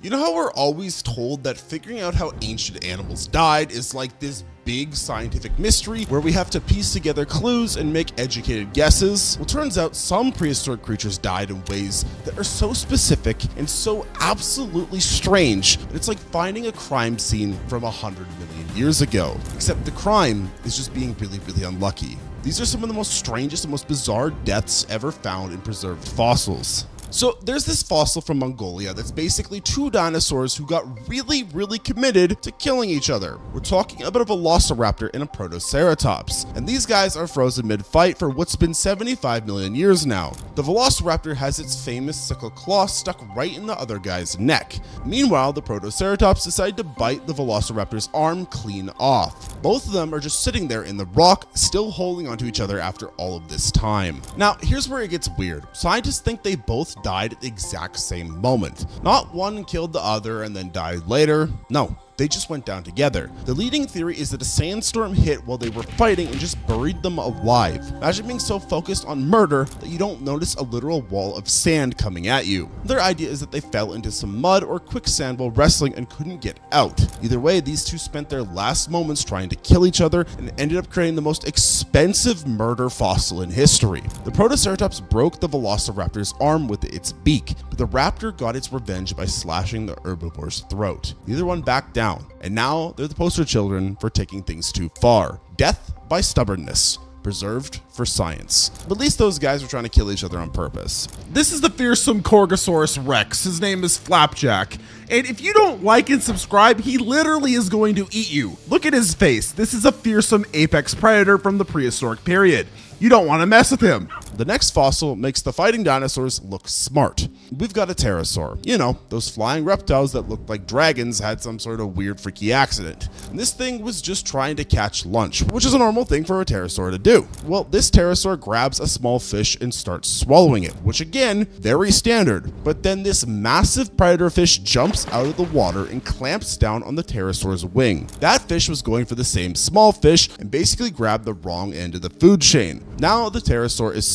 You know how we're always told that figuring out how ancient animals died is like this big scientific mystery where we have to piece together clues and make educated guesses? Well, turns out some prehistoric creatures died in ways that are so specific and so absolutely strange that it's like finding a crime scene from a hundred million years ago. Except the crime is just being really, really unlucky. These are some of the most strangest and most bizarre deaths ever found in preserved fossils. So there's this fossil from Mongolia that's basically two dinosaurs who got really, really committed to killing each other. We're talking about a velociraptor and a protoceratops, and these guys are frozen mid-fight for what's been 75 million years now. The velociraptor has its famous sickle claw stuck right in the other guy's neck. Meanwhile, the protoceratops decide to bite the velociraptor's arm clean off. Both of them are just sitting there in the rock, still holding onto each other after all of this time. Now, here's where it gets weird. Scientists think they both died at the exact same moment. Not one killed the other and then died later. No, they just went down together. The leading theory is that a sandstorm hit while they were fighting and just buried them alive. Imagine being so focused on murder that you don't notice a literal wall of sand coming at you. Their idea is that they fell into some mud or quicksand while wrestling and couldn't get out. Either way, these two spent their last moments trying to kill each other and ended up creating the most expensive murder fossil in history. The Protoceratops broke the Velociraptor's arm with its beak, but the raptor got its revenge by slashing the herbivore's throat. Neither one backed down down, and now they're the poster children for taking things too far. Death by stubbornness preserved for science. But at least those guys were trying to kill each other on purpose. This is the fearsome Corygosaurus rex. His name is Flapjack. And if you don't like and subscribe, he literally is going to eat you. Look at his face. This is a fearsome apex predator from the prehistoric period. You don't want to mess with him. The next fossil makes the fighting dinosaurs look smart. We've got a pterosaur. You know, those flying reptiles that looked like dragons had some sort of weird freaky accident. And this thing was just trying to catch lunch, which is a normal thing for a pterosaur to do. Well, this pterosaur grabs a small fish and starts swallowing it, which again, very standard. But then this massive predator fish jumps out of the water and clamps down on the pterosaur's wing. That fish was going for the same small fish and basically grabbed the wrong end of the food chain. Now the pterosaur is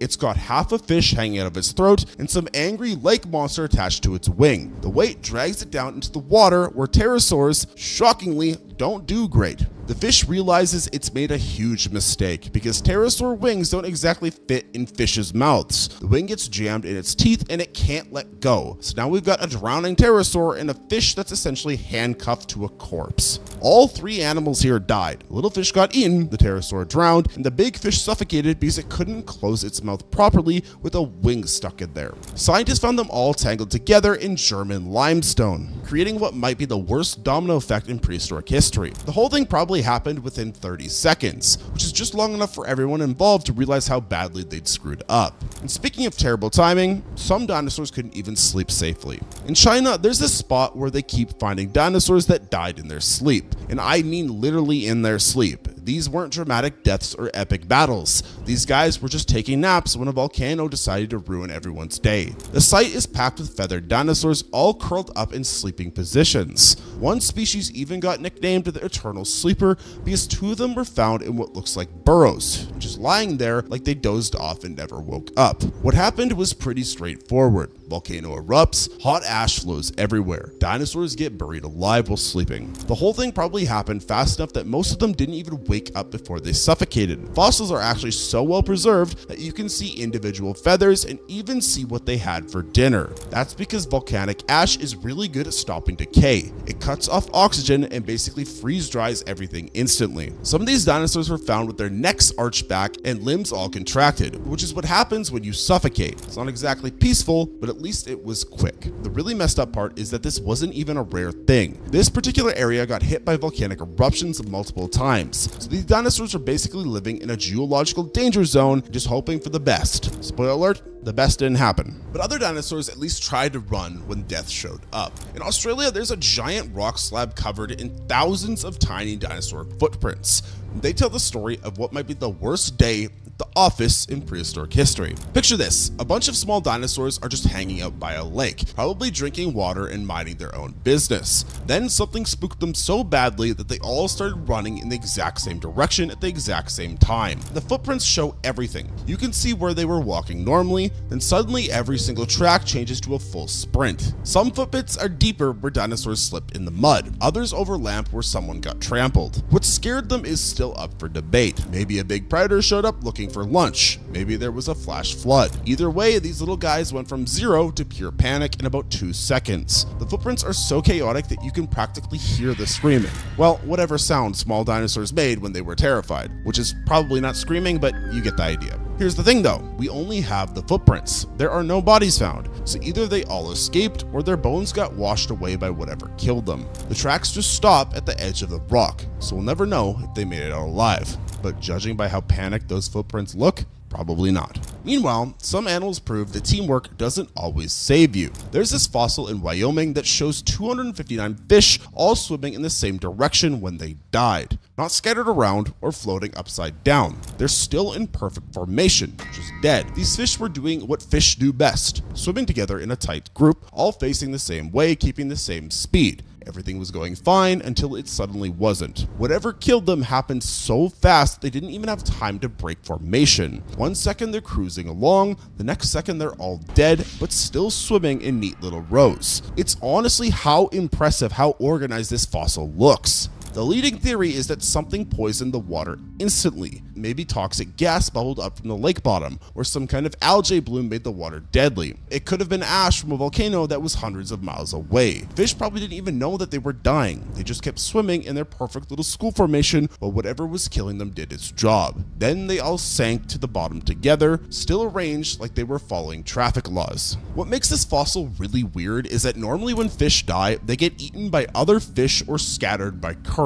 It's got half a fish hanging out of its throat and some angry lake monster attached to its wing. The weight drags it down into the water where pterosaurs, shockingly, don't do great. The fish realizes it's made a huge mistake because pterosaur wings don't exactly fit in fish's mouths. The wing gets jammed in its teeth and it can't let go. So now we've got a drowning pterosaur and a fish that's essentially handcuffed to a corpse. All three animals here died. The little fish got eaten, the pterosaur drowned, and the big fish suffocated because it couldn't close its mouth properly with a wing stuck in there. Scientists found them all tangled together in German limestone, creating what might be the worst domino effect in prehistoric history. The whole thing probably happened within 30 seconds, which is just long enough for everyone involved to realize how badly they'd screwed up. And speaking of terrible timing, some dinosaurs couldn't even sleep safely. In China, there's this spot where they keep finding dinosaurs that died in their sleep, and I mean literally in their sleep. These weren't dramatic deaths or epic battles. These guys were just taking naps when a volcano decided to ruin everyone's day. The site is packed with feathered dinosaurs all curled up in sleeping positions. One species even got nicknamed the Eternal Sleeper because two of them were found in what looks like burrows, just lying there like they dozed off and never woke up. What happened was pretty straightforward. Volcano erupts, hot ash flows everywhere. Dinosaurs get buried alive while sleeping. The whole thing probably happened fast enough that most of them didn't even wake up before they suffocated. Fossils are actually so well preserved that you can see individual feathers and even see what they had for dinner. That's because volcanic ash is really good at stopping decay. It cuts off oxygen and basically freeze dries everything instantly. Some of these dinosaurs were found with their necks arched back and limbs all contracted, which is what happens when you suffocate. It's not exactly peaceful, but at least it was quick. The really messed up part is that this wasn't even a rare thing. This particular area got hit by volcanic eruptions multiple times, so these dinosaurs are basically living in a geological danger zone, just hoping for the best. Spoiler alert, the best didn't happen. But other dinosaurs at least tried to run when death showed up. In Australia, there's a giant rock slab covered in thousands of tiny dinosaur footprints. They tell the story of what might be the worst day the office in prehistoric history. Picture this a bunch of small dinosaurs are just hanging out by a lake, probably drinking water and minding their own business. Then something spooked them so badly that they all started running in the exact same direction at the exact same time. The footprints show everything. You can see where they were walking normally, then suddenly every single track changes to a full sprint. Some footprints are deeper where dinosaurs slipped in the mud, others overlap where someone got trampled. What scared them is still up for debate. Maybe a big predator showed up looking for lunch. Maybe there was a flash flood. Either way, these little guys went from zero to pure panic in about two seconds. The footprints are so chaotic that you can practically hear the screaming. Well, whatever sound small dinosaurs made when they were terrified, which is probably not screaming, but you get the idea. Here's the thing though, we only have the footprints. There are no bodies found, so either they all escaped or their bones got washed away by whatever killed them. The tracks just stop at the edge of the rock, so we'll never know if they made it out alive. But judging by how panicked those footprints look, Probably not. Meanwhile, some animals prove that teamwork doesn't always save you. There's this fossil in Wyoming that shows 259 fish all swimming in the same direction when they died, not scattered around or floating upside down. They're still in perfect formation, just dead. These fish were doing what fish do best, swimming together in a tight group, all facing the same way, keeping the same speed. Everything was going fine until it suddenly wasn't. Whatever killed them happened so fast they didn't even have time to break formation. One second they're cruising along, the next second they're all dead, but still swimming in neat little rows. It's honestly how impressive how organized this fossil looks. The leading theory is that something poisoned the water instantly. Maybe toxic gas bubbled up from the lake bottom, or some kind of algae bloom made the water deadly. It could have been ash from a volcano that was hundreds of miles away. Fish probably didn't even know that they were dying. They just kept swimming in their perfect little school formation while whatever was killing them did its job. Then they all sank to the bottom together, still arranged like they were following traffic laws. What makes this fossil really weird is that normally when fish die, they get eaten by other fish or scattered by currents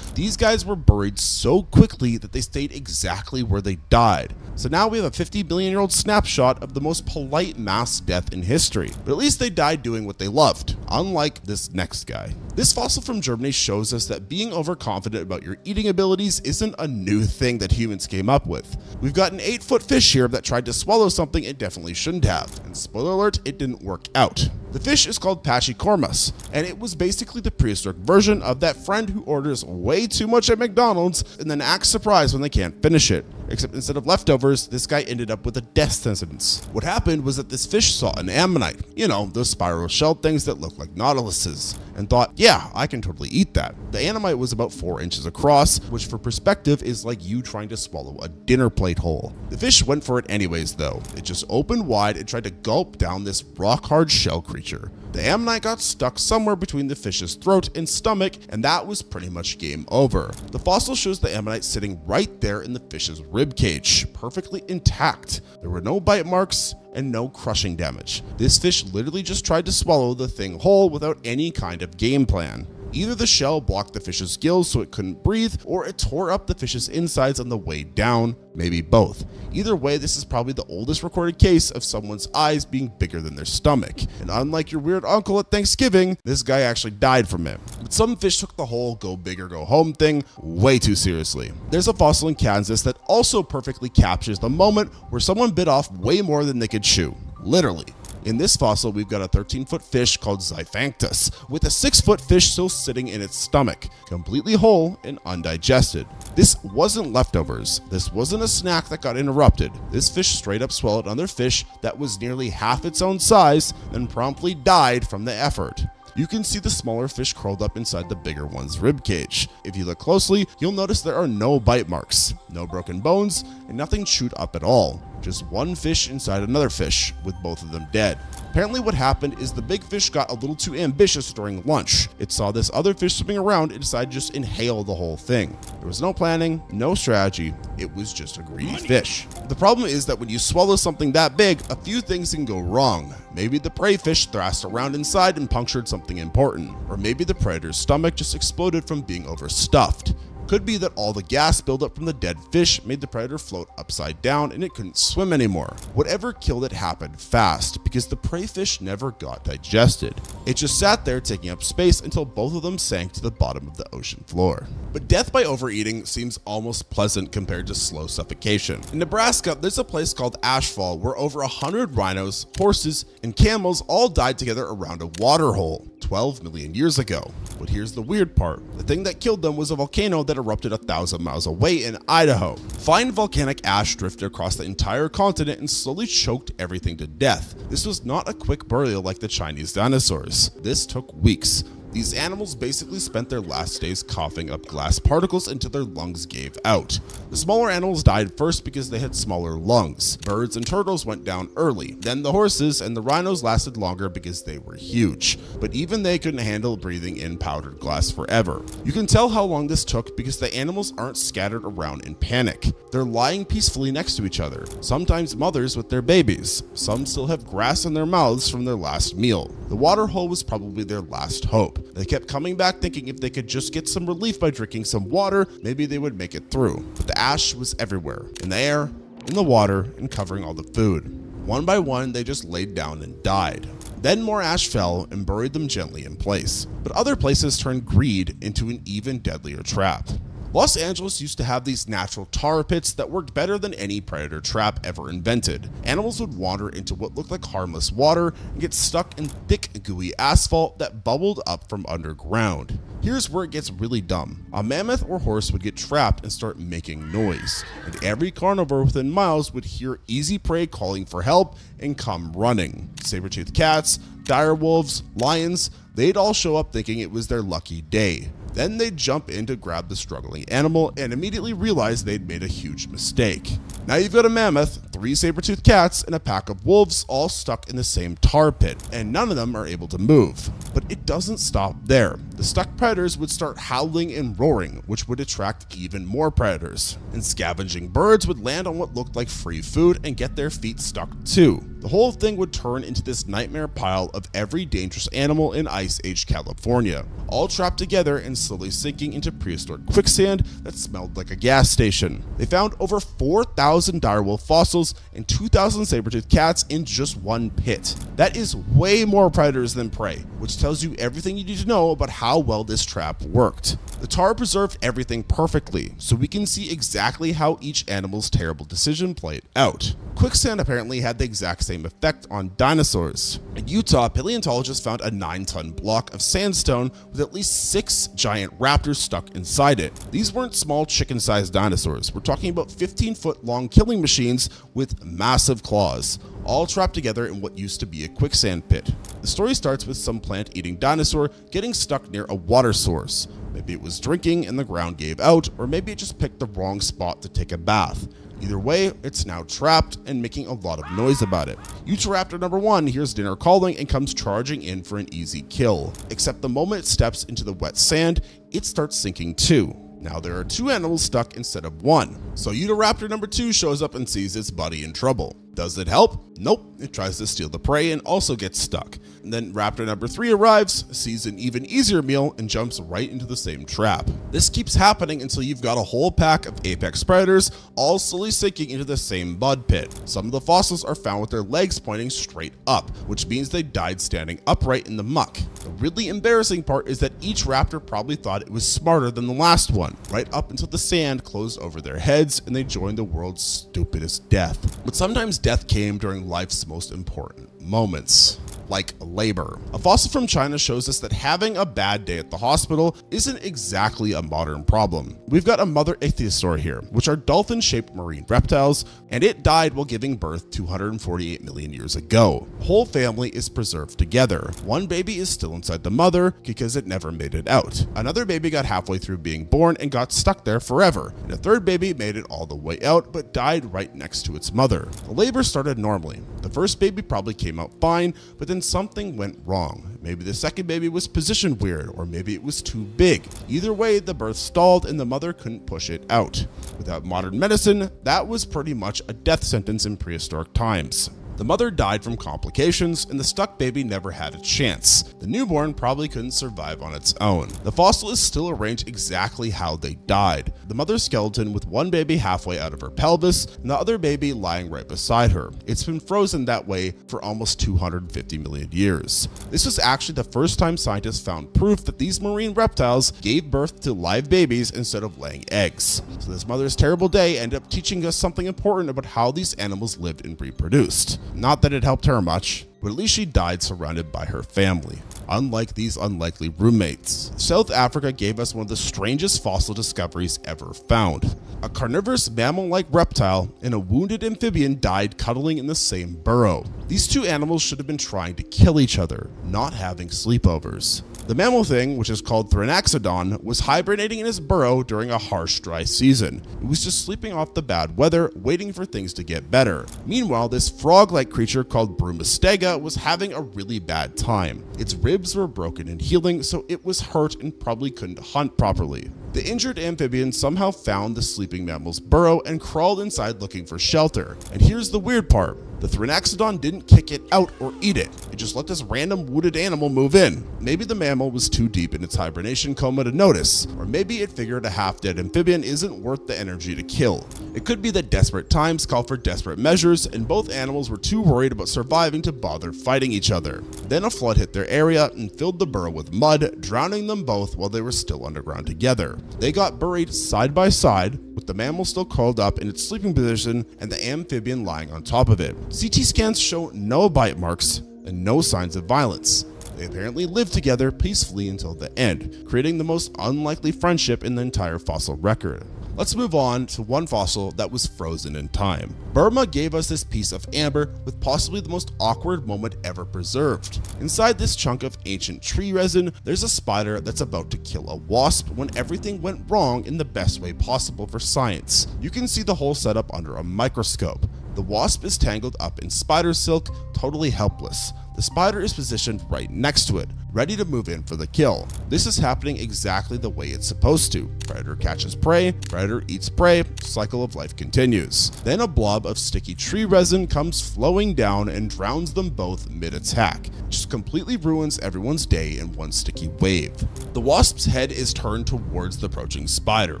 These guys were buried so quickly that they stayed exactly where they died. So now we have a 50 billion year old snapshot of the most polite mass death in history. But at least they died doing what they loved, unlike this next guy. This fossil from Germany shows us that being overconfident about your eating abilities isn't a new thing that humans came up with. We've got an 8 foot fish here that tried to swallow something it definitely shouldn't have, and spoiler alert, it didn't work out. The fish is called Pachycormus, and it was basically the prehistoric version of that friend who orders way too much at McDonald's and then acts surprised when they can't finish it. Except instead of leftovers, this guy ended up with a death sentence. What happened was that this fish saw an ammonite, you know, those spiral shelled things that look like nautiluses, and thought, yeah, I can totally eat that. The ammonite was about 4 inches across, which for perspective is like you trying to swallow a dinner plate whole. The fish went for it anyways though. It just opened wide and tried to gulp down this rock hard shell creature. The ammonite got stuck somewhere between the fish's throat and stomach, and that was pretty much game over. The fossil shows the ammonite sitting right there in the fish's rib cage, perfectly intact. There were no bite marks and no crushing damage. This fish literally just tried to swallow the thing whole without any kind of game plan. Either the shell blocked the fish's gills so it couldn't breathe, or it tore up the fish's insides on the way down, maybe both. Either way, this is probably the oldest recorded case of someone's eyes being bigger than their stomach. And unlike your weird uncle at Thanksgiving, this guy actually died from it. But some fish took the whole go big or go home thing way too seriously. There's a fossil in Kansas that also perfectly captures the moment where someone bit off way more than they could chew. Literally. In this fossil, we've got a 13 foot fish called Xiphactinus, with a 6 foot fish still sitting in its stomach, completely whole and undigested. This wasn't leftovers. This wasn't a snack that got interrupted. This fish straight up swallowed another fish that was nearly half its own size and promptly died from the effort you can see the smaller fish curled up inside the bigger one's ribcage. If you look closely, you'll notice there are no bite marks, no broken bones, and nothing chewed up at all. Just one fish inside another fish, with both of them dead. Apparently what happened is the big fish got a little too ambitious during lunch. It saw this other fish swimming around and decided to just inhale the whole thing. There was no planning, no strategy, it was just a greedy fish. The problem is that when you swallow something that big, a few things can go wrong. Maybe the prey fish thrashed around inside and punctured something important, or maybe the predator's stomach just exploded from being overstuffed. Could be that all the gas buildup from the dead fish made the predator float upside down and it couldn't swim anymore. Whatever killed it happened fast because the prey fish never got digested. It just sat there taking up space until both of them sank to the bottom of the ocean floor. But death by overeating seems almost pleasant compared to slow suffocation. In Nebraska, there's a place called Ashfall where over 100 rhinos, horses, and camels all died together around a water hole 12 million years ago. But here's the weird part. The thing that killed them was a volcano that erupted a thousand miles away in Idaho. Fine volcanic ash drifted across the entire continent and slowly choked everything to death. This was not a quick burial like the Chinese dinosaurs. This took weeks. These animals basically spent their last days coughing up glass particles until their lungs gave out. The smaller animals died first because they had smaller lungs. Birds and turtles went down early. Then the horses and the rhinos lasted longer because they were huge. But even they couldn't handle breathing in powdered glass forever. You can tell how long this took because the animals aren't scattered around in panic. They're lying peacefully next to each other, sometimes mothers with their babies. Some still have grass in their mouths from their last meal. The water hole was probably their last hope. They kept coming back thinking if they could just get some relief by drinking some water, maybe they would make it through. But the ash was everywhere in the air, in the water, and covering all the food. One by one, they just laid down and died. Then more ash fell and buried them gently in place. But other places turned greed into an even deadlier trap. Los Angeles used to have these natural tar pits that worked better than any predator trap ever invented. Animals would wander into what looked like harmless water and get stuck in thick, gooey asphalt that bubbled up from underground. Here's where it gets really dumb. A mammoth or horse would get trapped and start making noise, and every carnivore within miles would hear easy prey calling for help and come running. Saber-toothed cats, dire wolves, lions, they'd all show up thinking it was their lucky day. Then they'd jump in to grab the struggling animal and immediately realize they'd made a huge mistake. Now you've got a mammoth, three saber-toothed cats, and a pack of wolves all stuck in the same tar pit, and none of them are able to move. But it doesn't stop there. The stuck predators would start howling and roaring, which would attract even more predators. And scavenging birds would land on what looked like free food and get their feet stuck too. The whole thing would turn into this nightmare pile of every dangerous animal in Ice Age California, all trapped together and slowly sinking into prehistoric quicksand that smelled like a gas station. They found over 4,000 direwolf fossils and 2,000 saber-toothed cats in just one pit. That is way more predators than prey, which tells you everything you need to know about how well this trap worked. The tar preserved everything perfectly, so we can see exactly how each animal's terrible decision played out. Quicksand apparently had the exact same effect on dinosaurs. In Utah, paleontologists found a 9 ton block of sandstone with at least 6 giant raptors stuck inside it. These weren't small chicken sized dinosaurs, we're talking about 15 foot long killing machines with massive claws all trapped together in what used to be a quicksand pit. The story starts with some plant eating dinosaur getting stuck near a water source. Maybe it was drinking and the ground gave out, or maybe it just picked the wrong spot to take a bath. Either way, it's now trapped and making a lot of noise about it. Utahraptor number one hears dinner calling and comes charging in for an easy kill. Except the moment it steps into the wet sand, it starts sinking too. Now there are two animals stuck instead of one. So Utahraptor number two shows up and sees its buddy in trouble. Does it help? Nope. It tries to steal the prey and also gets stuck. And then raptor number 3 arrives, sees an even easier meal, and jumps right into the same trap. This keeps happening until you've got a whole pack of apex predators all slowly sinking into the same mud pit. Some of the fossils are found with their legs pointing straight up, which means they died standing upright in the muck. The really embarrassing part is that each raptor probably thought it was smarter than the last one, right up until the sand closed over their heads and they joined the world's stupidest death. But sometimes death came during life's most important moments like labor. A fossil from China shows us that having a bad day at the hospital isn't exactly a modern problem. We've got a mother ichthyosaur here, which are dolphin-shaped marine reptiles, and it died while giving birth 248 million years ago. Whole family is preserved together. One baby is still inside the mother because it never made it out. Another baby got halfway through being born and got stuck there forever. And a third baby made it all the way out but died right next to its mother. The labor started normally. The first baby probably came out fine, but then something went wrong. Maybe the second baby was positioned weird, or maybe it was too big. Either way, the birth stalled and the mother couldn't push it out. Without modern medicine, that was pretty much a death sentence in prehistoric times. The mother died from complications, and the stuck baby never had a chance. The newborn probably couldn't survive on its own. The fossil is still arranged exactly how they died. The mother's skeleton with one baby halfway out of her pelvis, and the other baby lying right beside her. It's been frozen that way for almost 250 million years. This was actually the first time scientists found proof that these marine reptiles gave birth to live babies instead of laying eggs. So this mother's terrible day ended up teaching us something important about how these animals lived and reproduced. Not that it helped her much, but at least she died surrounded by her family. Unlike these unlikely roommates, South Africa gave us one of the strangest fossil discoveries ever found. A carnivorous mammal like reptile and a wounded amphibian died cuddling in the same burrow. These two animals should have been trying to kill each other, not having sleepovers. The mammal thing, which is called Thrinaxodon, was hibernating in his burrow during a harsh dry season. It was just sleeping off the bad weather, waiting for things to get better. Meanwhile, this frog-like creature called Broomistega was having a really bad time. Its ribs were broken and healing, so it was hurt and probably couldn't hunt properly. The injured amphibian somehow found the sleeping mammal's burrow and crawled inside looking for shelter. And here's the weird part. The Thrinaxodon didn't kick it out or eat it. It just let this random wounded animal move in. Maybe the mammal was too deep in its hibernation coma to notice, or maybe it figured a half-dead amphibian isn't worth the energy to kill. It could be that desperate times call for desperate measures, and both animals were too worried about surviving to bother fighting each other. Then a flood hit their area and filled the burrow with mud, drowning them both while they were still underground together. They got buried side by side, with the mammal still curled up in its sleeping position and the amphibian lying on top of it. CT scans show no bite marks and no signs of violence. They apparently lived together peacefully until the end, creating the most unlikely friendship in the entire fossil record. Let's move on to one fossil that was frozen in time. Burma gave us this piece of amber with possibly the most awkward moment ever preserved. Inside this chunk of ancient tree resin, there's a spider that's about to kill a wasp when everything went wrong in the best way possible for science. You can see the whole setup under a microscope. The wasp is tangled up in spider silk, totally helpless. The spider is positioned right next to it, ready to move in for the kill. This is happening exactly the way it's supposed to. Predator catches prey, predator eats prey, cycle of life continues. Then a blob of sticky tree resin comes flowing down and drowns them both mid-attack. Just completely ruins everyone's day in one sticky wave. The wasp's head is turned towards the approaching spider,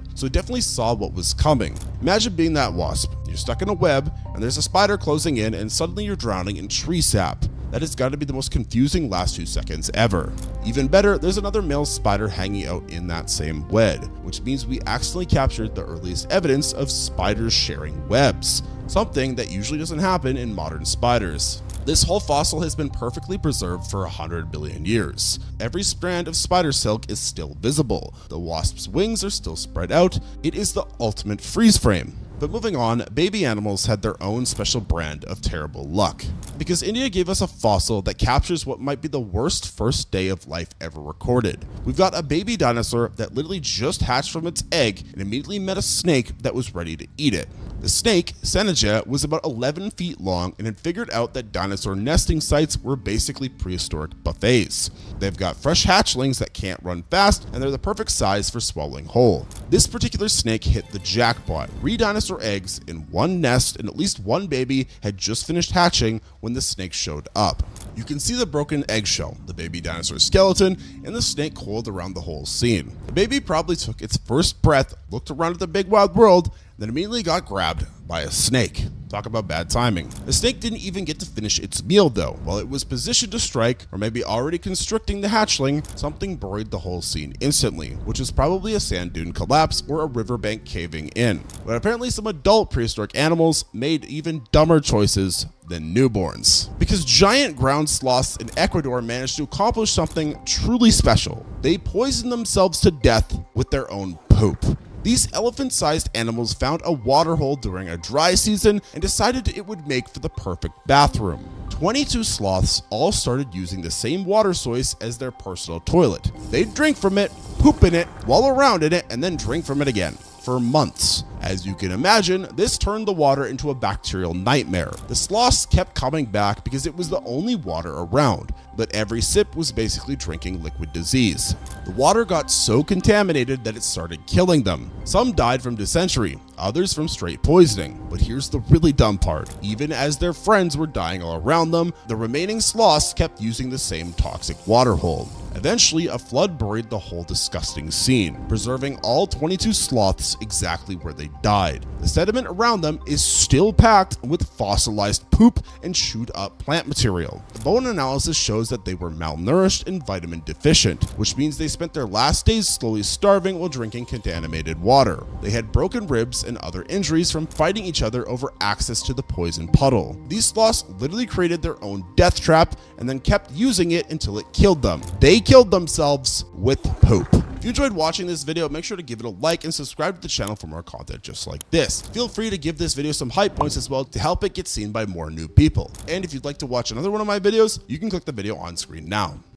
so it definitely saw what was coming. Imagine being that wasp. You're stuck in a web, and there's a spider closing in, and suddenly you're drowning in tree sap. That has got to be the most confusing last two seconds ever. Even better, there's another male spider hanging out in that same web, which means we accidentally captured the earliest evidence of spiders sharing webs, something that usually doesn't happen in modern spiders. This whole fossil has been perfectly preserved for 100 billion years. Every strand of spider silk is still visible. The wasp's wings are still spread out. It is the ultimate freeze frame. But moving on, baby animals had their own special brand of terrible luck. Because India gave us a fossil that captures what might be the worst first day of life ever recorded. We've got a baby dinosaur that literally just hatched from its egg and immediately met a snake that was ready to eat it. The snake, Sanajeh, was about 11 feet long and had figured out that dinosaur nesting sites were basically prehistoric buffets. They've got fresh hatchlings that can't run fast, and they're the perfect size for swallowing whole. This particular snake hit the jackpot. Three dinosaur eggs in one nest, and at least one baby had just finished hatching when the snake showed up. You can see the broken eggshell, the baby dinosaur skeleton, and the snake coiled around the whole scene. The baby probably took its first breath, looked around at the big wild world, then immediately got grabbed by a snake. Talk about bad timing. The snake didn't even get to finish its meal though. While it was positioned to strike, or maybe already constricting the hatchling, something buried the whole scene instantly, which was probably a sand dune collapse or a riverbank caving in. But apparently some adult prehistoric animals made even dumber choices than newborns. Because giant ground sloths in Ecuador managed to accomplish something truly special. They poisoned themselves to death with their own poop. These elephant-sized animals found a waterhole during a dry season and decided it would make for the perfect bathroom. 22 sloths all started using the same water source as their personal toilet. They'd drink from it, poop in it, wallow around in it, and then drink from it again for months. As you can imagine, this turned the water into a bacterial nightmare. The sloths kept coming back because it was the only water around. But every sip was basically drinking liquid disease. The water got so contaminated that it started killing them. Some died from dysentery, others from straight poisoning. But here's the really dumb part. Even as their friends were dying all around them, the remaining sloths kept using the same toxic water hole. Eventually, a flood buried the whole disgusting scene, preserving all 22 sloths exactly where they died. The sediment around them is still packed with fossilized poop and chewed up plant material. The bone analysis shows that they were malnourished and vitamin deficient, which means they spent their last days slowly starving while drinking contaminated water. They had broken ribs and other injuries from fighting each other over access to the poison puddle. These sloths literally created their own death trap and then kept using it until it killed them. They killed themselves with poop. If you enjoyed watching this video, make sure to give it a like and subscribe to the channel for more content just like this. Feel free to give this video some hype points as well to help it get seen by more new people. And if you'd like to watch another one of my videos, you can click the video on screen now.